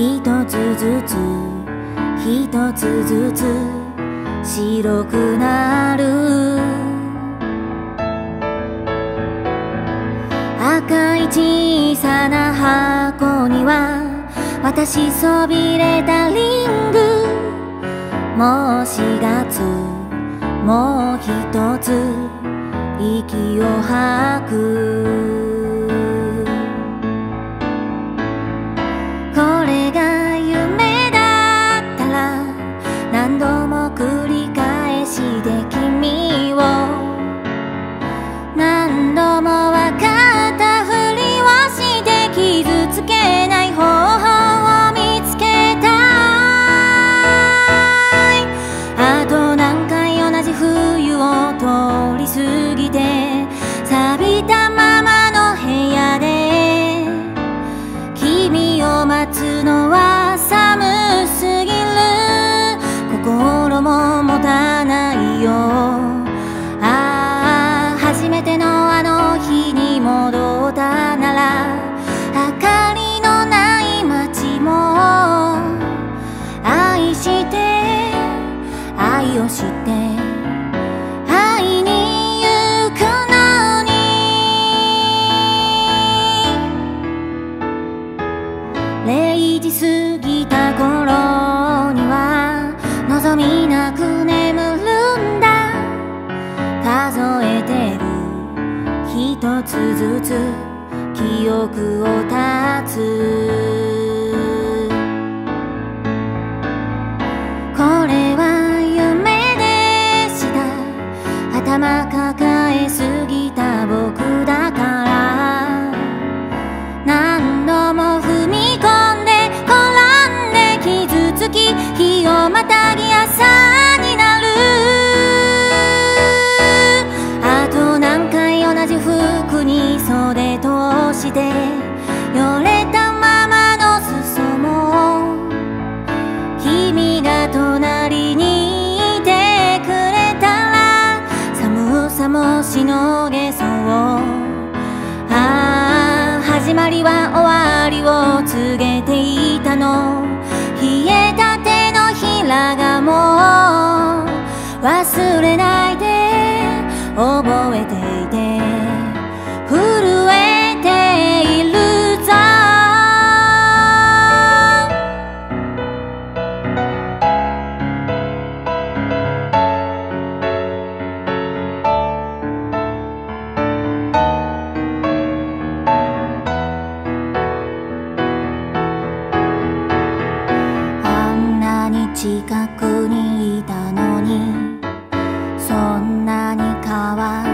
一つずつ一つずつ白くなる。赤い小さな箱には私そびれたリング。もう四月もう一つ息を吐く。これがずつ記憶を断つりは終わりを告げていたの。冷えた手のひらがもう。娃娃。